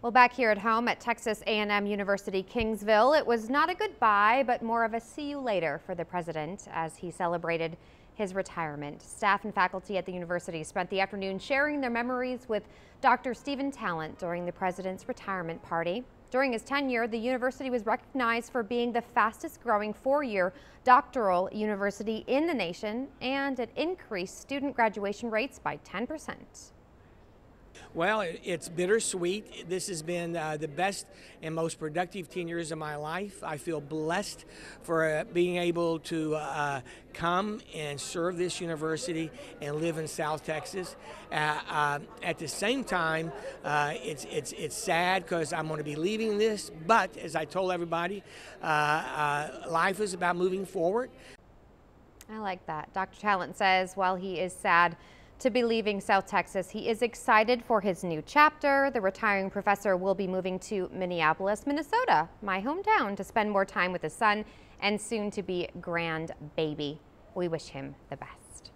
Well, back here at home at Texas A&M University Kingsville, it was not a goodbye, but more of a see you later for the president as he celebrated his retirement. Staff and faculty at the university spent the afternoon sharing their memories with Dr. Steven Tallant during the president's retirement party. During his tenure, the university was recognized for being the fastest growing four-year doctoral university in the nation, and it increased student graduation rates by 10 percent. Well, it's bittersweet. This has been uh, the best and most productive 10 years of my life. I feel blessed for uh, being able to uh, come and serve this university and live in South Texas. Uh, uh, at the same time, uh, it's, it's, it's sad because I'm going to be leaving this, but as I told everybody, life is about moving forward. I like that. Dr. Tallant says while he is sad, to be leaving South Texas. He is excited for his new chapter. The retiring professor will be moving to Minneapolis, Minnesota, my hometown, to spend more time with his son and soon to be grandbaby. We wish him the best.